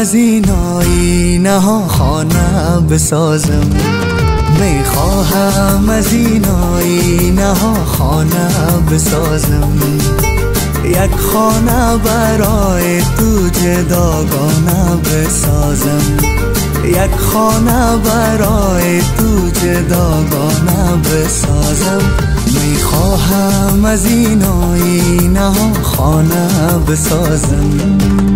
از این آینه ها خانه بسازم. می‌خواهم از این آینه ها خانه بسازم. یک خانه برای تو جداگانه بسازم. یک خانه برای تو جداگانه بسازم. می‌خواهم از این آینه ها خانه بسازم.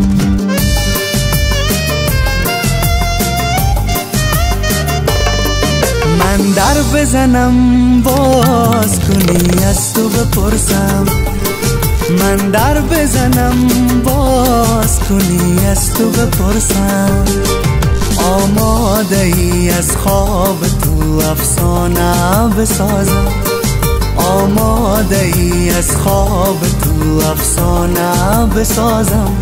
در بزنم باز کنی از تو بپرسم. من در بزنم باز کنی از تو بپرسم. آماده ای از خواب تو افسانه بسازم. آماده ای از خواب تو افسانه بسازم.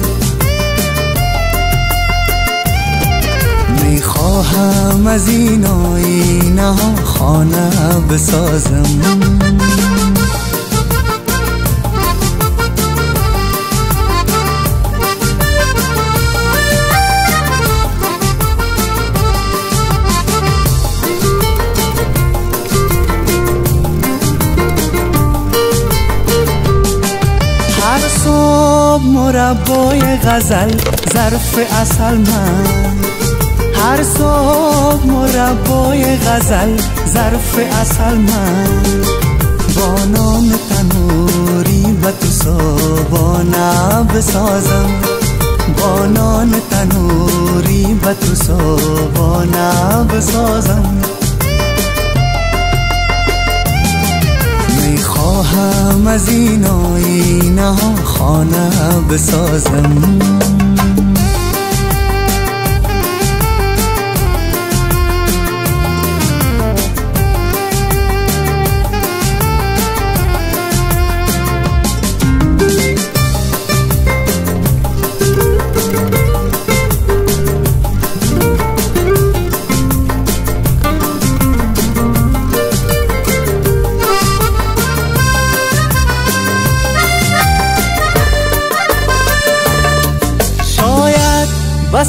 می‌خواهم از این خانه بسازم. هر صبح مربای غزل ظرف اصل من. هر صبح مربای غزل ظرف اصل من. با نام تنوری و تو صبحانه بسازم. با نان تنوری و تو صبحانه بسازم. می‌خواهم از این آینه خانه بسازم.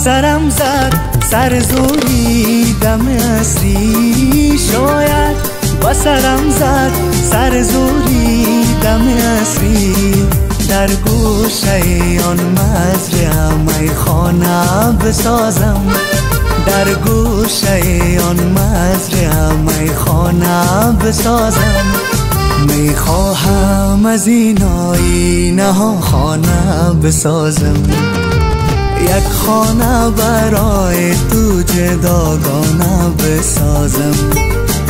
بسرم زد سر زوری دم اصری شاید بسرم زد سر زوری دم اصری در گوشه آن مزرعه می خانه بسازم. در گوشه آن مزرعه می خانه بسازم. می‌خواهم از این آینه ها خانه بسازم. یک خانه برای تو جداگانه بسازم.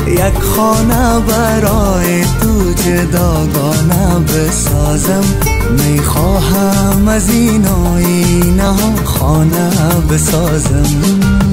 یک خانه برای تو جداگانه بسازم. می‌خواهم از این آینه خانه بسازم.